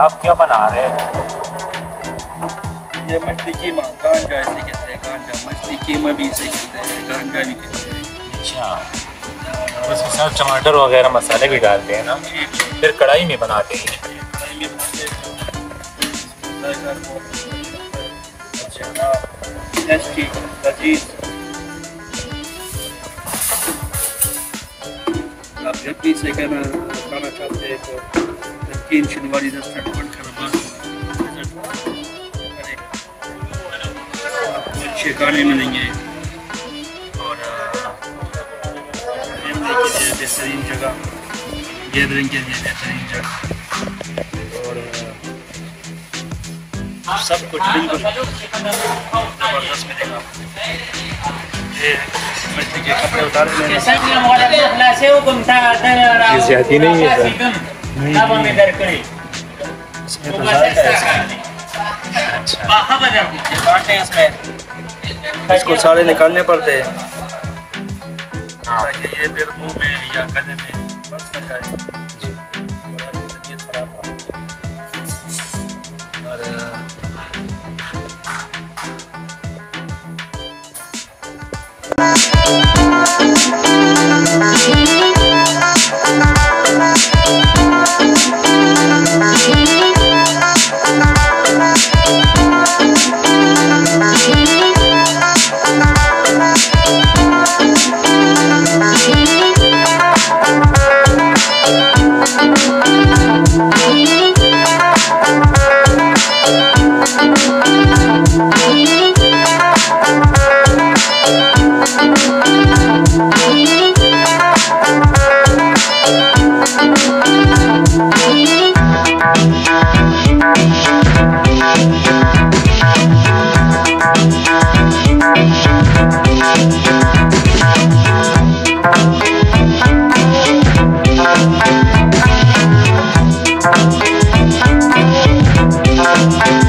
आप क्या बना रहे हैं? ये मछली कीमा गांजा इसे कहते हैं गांजा। मछली कीमा भी इसे कहते हैं गांजा भी कहते हैं। अच्छा। उसके साथ टमाटर वगैरह मसाले भी डालते हैं ना? फिर कढ़ाई में बनाते हैं कढ़ाई में बनाते हैं। तो अच्छा लजीज आप जब भी इसे खाना खाना हैं तो नमकीन शनिवारी बनकर बात आपको अच्छे मिलेंगे और बेहतरीन जगह गैदरिंग के लिए बेहतरीन जगह। और सब कुछ बिल्कुल ज़बरदस्त मिलेगा। ये मछली के कपड़े उतारे ज़्यादा नहीं है सर इसमें तो है। ये हैं इसमें इसको सारे निकालने पड़ते हैं। ये फिर मुँह में या गले में। जाए और Bye.